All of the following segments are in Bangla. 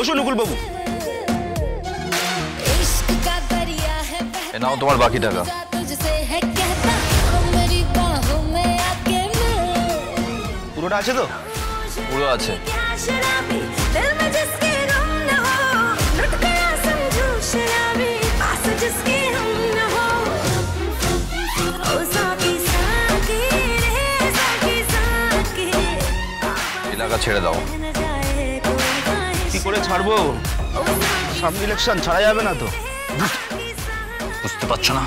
বসুন বাবু। নাও তোমার বাকি টাকা। পুরোটা আছে তো? পুরো আছে। ছেড়ে দাও করে ছাড়বো। সামনে ইলেকশন ছাড়া যাবে না তো। বুঝতে পারছ না?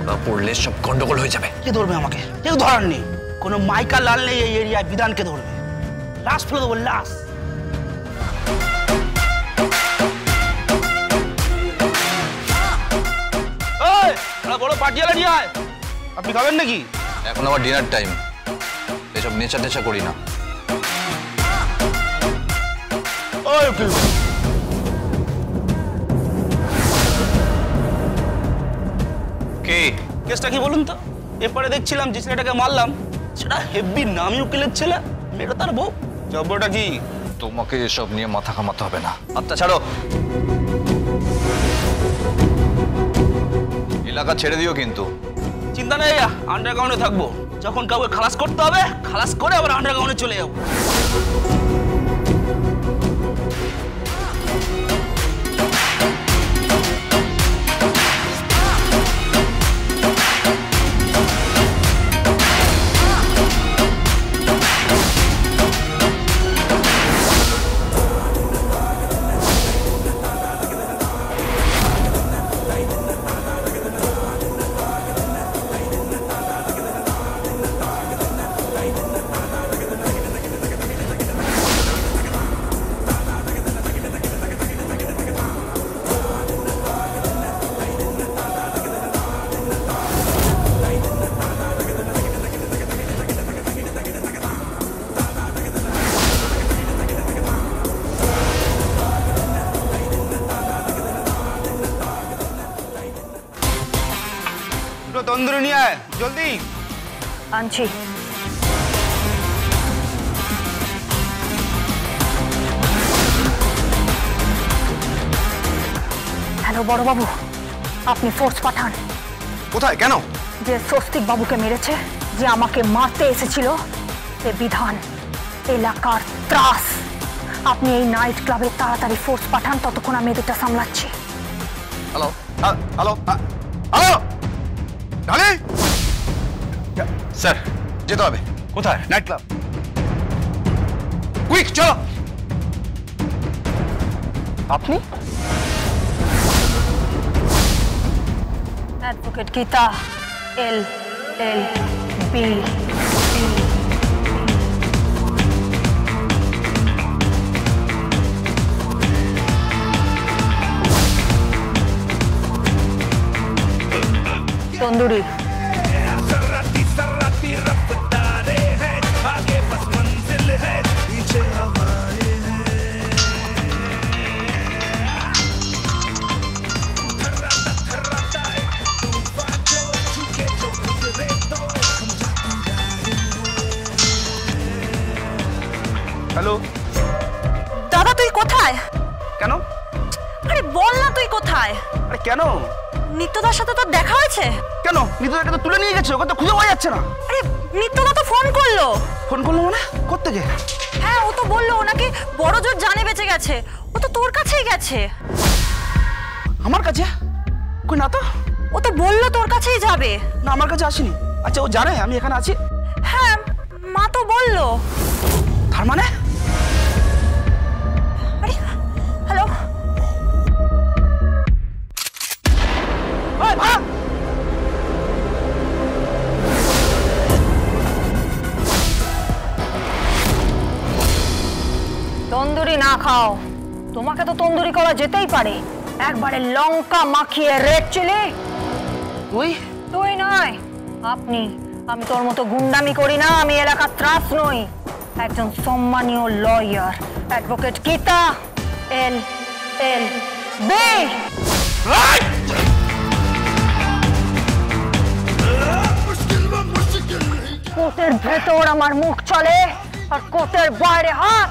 ওরা পড়লে সব গন্ডগোল হয়ে যাবে। কে ধরবে আমাকে? কেউ ধরার নেই। কোনো মাইকা লাল নেই এই এরিয়ায় বিধানকে ধরবে। লাস্ট ফেলে দেবো লাস্ট বড় পাটিয়ালা নিয়ে আয়। আপনি খাবেন নাকি? এখন আবার ডিনার টাইম এসব নেচা টেচা করি না। ওই উকিল কে? কেসটা কি বলুন তো? এরপরে দেখছিলাম যে ছেলেটাকে মারলাম। সেটা হেভি নামি উকিলের ছেলে। মেয়েটা তার বউ। জব্বটা কি? তোমাকে এসব নিয়ে মাথা ঘামাতে হবে না। আচ্ছা ছাড়ো। এলাকা ছেড়ে দিও কিন্তু। চিন্তা নেই আন্ডারগ্রাউন্ডে থাকব। যখন কাউকে খালাস করতে হবে খালাস করে আবার আন্ডারগ্রাউন্ডে চলে যাব। তন্দুরি নিয়ে আয় জলদি। আনছি। হ্যালো বড়বাবু আপনি ফোর্স পাঠান। কোথায়? কেন? যে স্বস্তিক বাবুকে মেরেছে যে আমাকে মারতে এসেছিল সে বিধান এলাকার ত্রাস। আপনি এই নাইট ক্লাবে তাড়াতাড়ি ফোর্স পাঠান ততক্ষণ আমি এদেরটা সামলাচ্ছি। Hello hello hello. ডালি স্যার যেতে হবে কোথায় নাইট ক্লাব কুইক চলো আপনি advocate Gita L L B जाते হ্যালো দাদা তুই কোথায়? কেন? আরে বল না তুই কোথায়? আরে কেন? নিত্যদার সাথে তোর দেখা হয়েছে? কেন? নিতুদাকে তো তুলে নিয়ে গেছে ওকে তো খুঁজে পাওয়া যাচ্ছে না। আরে নিত্যদা তো ফোন করল। ফোন করল মানে? কোত্থেকে? হ্যাঁ ও তো বলল ও নাকি বড় জোর জানে বেঁচে গেছে। ও তো তোর কাছেই গেছে। আমার কাছে? কই না তো? ও তো বলল তোর কাছেই যাবে। না আমার কাছে আসেনি। আচ্ছা ও জানে আমি এখানে আছি। হ্যাঁ মা তো বলল। তার মানে? না খাও। তোমাকে তো তন্দুরি করা যেতেই পারে। একবারে লঙ্কা মাখিয়ে রেড চিলি। তুই? তুই নয় আপনি। আমি তোর মতো গুন্ডামি করি না আমি এলাকার ত্রাস নই। একজন সম্মানীয় lawyer advocate Gita L L B. কোর্টের ভেতর আমার মুখ চলে আর কোর্টের বাইরে হাত।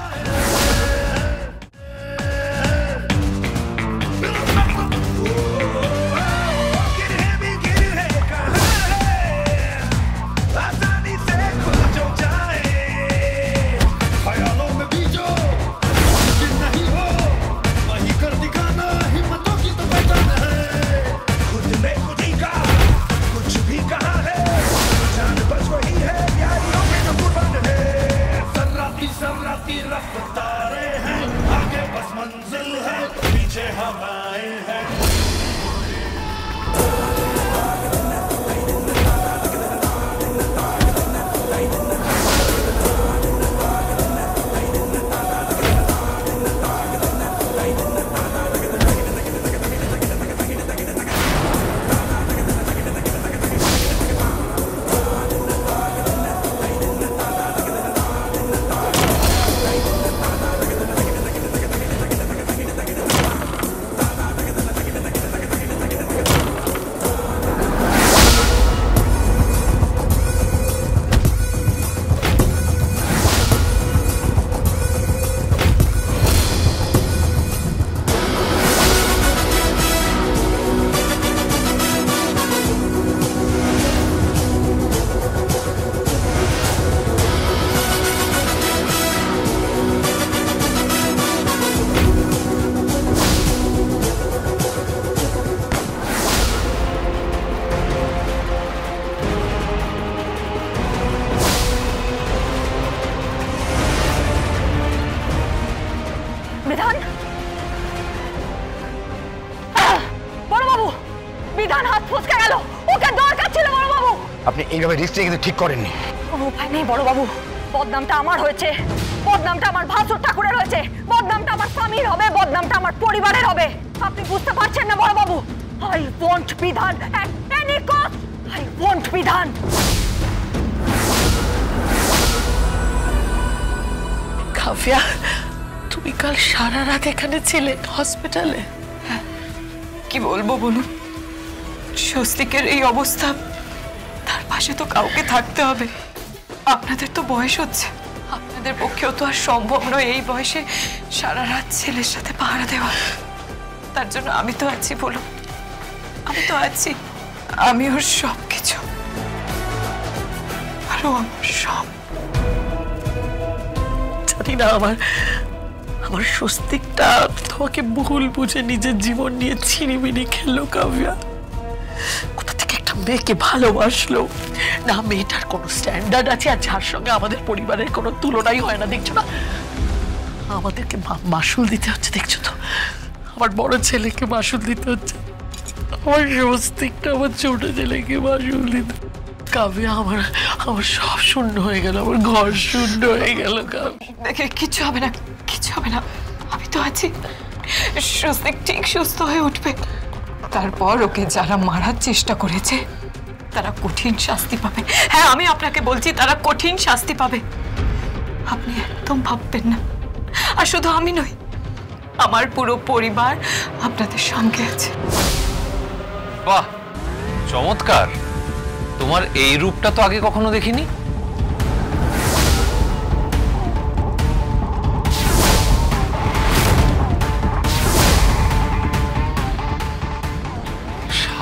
আপনি রিস্ক নিয়ে কিন্তু ঠিক করেননি। কোনো উপায় নেই বড়বাবু। বদনামটা আমার হয়েছে। বদনামটা আমার ভাসুর ঠাকুরের হয়েছে। বদনামটা আমার স্বামীর হবে বদনামটা আমার পরিবারের হবে। আপনি বুঝতে পারছেন না বড়বাবু? I want Bidhan at any cost I want Bidhan! কাফিয়া তুমি কাল সারা রাত এখানে ছিলে হসপিটালে কি বলব বলুন? স্বস্তিকের এই অবস্থা পাশে তো কাউকে থাকতে হবে। আপনাদের তো বয়স হচ্ছে। আপনাদের পক্ষেও তো আর সম্ভব নয় এই বয়সে সারা রাত ছেলের সাথে পাহারা দেওয়া। তার জন্য আমি তো আছি বলুন আমি তো আছি। আমি ওর সব কিছু আরও আমার সব। জানি না আমার আমার স্বস্তিকটা তোমাকে ভুল বুঝে নিজের জীবন নিয়ে ছিনিমিনি খেললো কাব্যা। মেয়েকে ভালোবাসলো। না, মেয়েটার কোনো স্ট্যান্ডার্ড আছে আর যার সঙ্গে আমাদের পরিবারের কোনো তুলনাই হয় না, দেখছ না? আমাদেরকে মাসুল দিতে হচ্ছে, দেখছ তো? আমার বড় ছেলেকে মাসুল দিতে হচ্ছে। আমার স্বস্তিকটা আমার ছোট ছেলেকে মাসুল দিতে কাব্যা, আমার আমার সব শূন্য হয়ে গেল, আমার ঘর শূন্য হয়ে গেল দেখে কিচ্ছু হবে না, কিচ্ছু হবে না। আমি তো আছি। স্বস্তিক ঠিক সুস্থ হয়ে উঠবে। তারপর ওকে যারা মারার চেষ্টা করেছে, তারা কঠিন শাস্তি পাবে। হ্যাঁ আমি আপনাকে বলছি, তারা কঠিন শাস্তি পাবে। আপনি একদম ভাববেন না। আর শুধু আমি নই, আমার পুরো পরিবার আপনাদের সঙ্গে আছে। বাহ, চমৎকার। তোমার এই রূপটা তো আগে কখনো দেখিনি?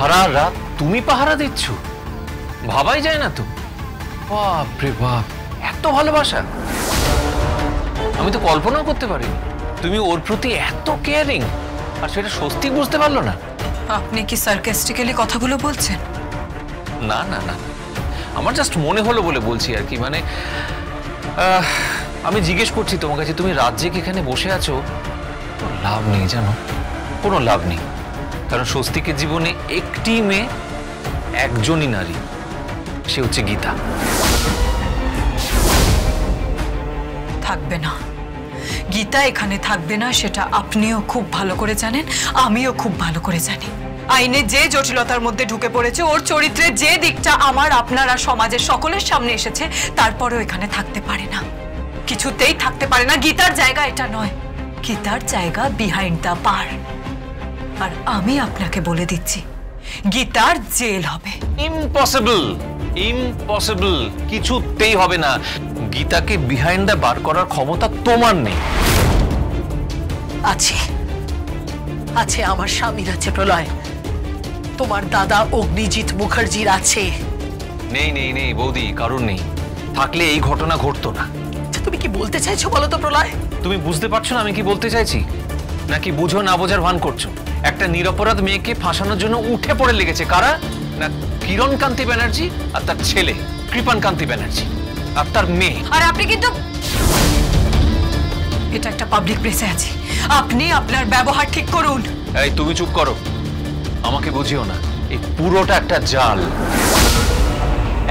সারা রাত তুমি পাহারা দিচ্ছ? ভাবাই যায় না তো। বাপ রে বাপ এত ভালোবাসা। আমি তো কল্পনাও করতে পারি তুমি ওর প্রতি এত কেয়ারিং আর সেটা স্বস্তি বুঝতে পারল না। আপনি কি সার্কাস্টিক্যালি কথাগুলো বলছেন? না না না। আমার জাস্ট মনে হলো বলে বলছি আর কি মানে আমি জিজ্ঞেস করছি তোমার কাছে তুমি রাত জেগে এখানে বসে আছো? লাভ নেই জানো? কোনো লাভ নেই। কারণ স্বস্তিকের জীবনে একটি মেয়ে, একজনই নারী। সে হচ্ছে গীতা। থাকবে না। গীতা এখানে থাকবে না, সেটা আপনিও খুব ভালো করে জানেন, আমিও খুব ভালো করে জানি। আইনে যে জটিলতার মধ্যে ঢুকে পড়েছে, ওর চরিত্রে যে দিকটা আমার, আপনার আর সমাজের সকলের সামনে এসেছে, তারপরেও এখানে থাকতে পারে না। কিছুতেই থাকতে পারে না। গীতার জায়গা এটা নয়। গীতার জায়গা বিহাইন্ড দ্য পার আর আমি আপনাকে বলে দিচ্ছি গীতার জেল হবে। ইম্পসিবল ইম্পসিবল কিছুতেই হবে না। গীতাকে বিহাইন্ড দ্য বার করার ক্ষমতা তোমার নেই। আছে। আছে আমার স্বামীর আছে প্রলয়। তোমার দাদা অগ্নিজিৎ মুখার্জির আছে। নেই নেই নেই বৌদি কারণ নেই। থাকলে এই ঘটনা ঘটতো না। আচ্ছা, তুমি কি বলতে চাইছো বলো তো প্রলয়? তুমি বুঝতে পারছ না আমি কি বলতে চাইছি? নাকি বুঝো না বোঝার ভান করছ? একটা নিরপরাধ মেয়েকে ফাঁসানোর জন্য উঠে পড়ে লেগেছে কারা? না কিরণ কান্তি ব্যানার্জি আর তার ছেলে কৃপান কান্তি ব্যানার্জি আর তার মেয়ে। আর আপনি কিন্তু এটা একটা পাবলিক প্লেসে আছে। আপনি আপনার ব্যবহার ঠিক করুন। এই তুমি চুপ করো। আমাকে বুঝিও না এই পুরোটা একটা জাল।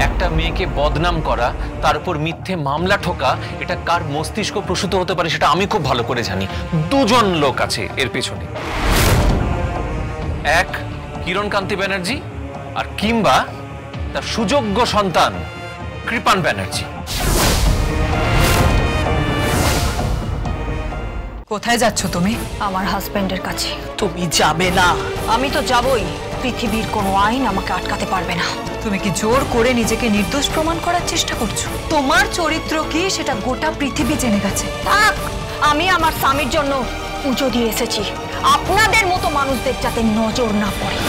একটা মেয়েকে বদনাম করা তার উপর মিথ্যে মামলা ঠোকা এটা কার মস্তিষ্ক প্রসূত হতে পারে সেটা আমি খুব ভালো করে জানি। দুজন লোক আছে এর পেছনে। এক কিরণকান্তি ব্যানার্জি আর কিংবা তার সুযোগ্য সন্তান কৃপান ব্যানার্জি। কোথায় যাচ্ছ তুমি? আমার হাজবেন্ডের কাছে। তুমি যাবে না। আমি তো যাবই। পৃথিবীর কোনো আইন আমাকে আটকাতে পারবে না। তুমি কি জোর করে নিজেকে নির্দোষ প্রমাণ করার চেষ্টা করছ? তোমার চরিত্র কি সেটা গোটা পৃথিবী জেনে গেছে। থাক আমি আমার স্বামীর জন্য পুজো দিয়ে এসেছি আপনাদের মতো মানুষদের যাতে নজর না পড়ে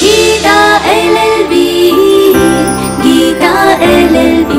গীতা এলএলবি গীতা LLB.